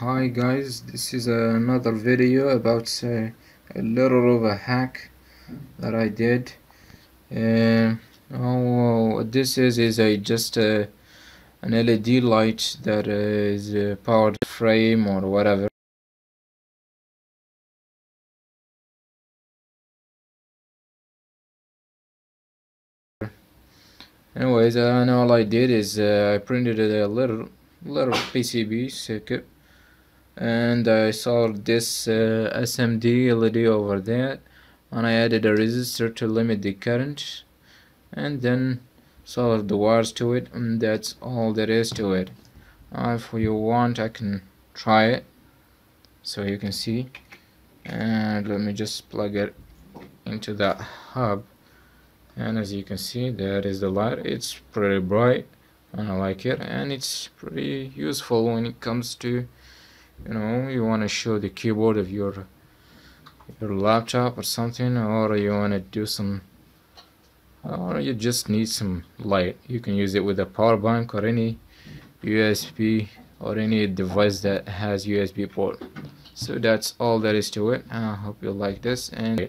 hi guys. This is another video about uh, a little of a hack that I did. Uh, oh, what this is is a just an LED light that is uh, powered frame or whatever. Anyways uh, and all I did is uh, I printed a little little PCB circuit and I saw this uh, SMD LED over there. And I added a resistor to limit the current. And then soldered the wires to it and that's all there is to it. Uh, if you want I can try it so you can see. And let me just plug it into that hub. And as you can see there is the light. It's pretty bright and I like it. And it's pretty useful when it comes to you know you want to show the keyboard of your your laptop or something or you want to do some or you just need some light. You can use it with a power bank or any USB or any device that has USB port. So that's all there is to it. I hope you like this and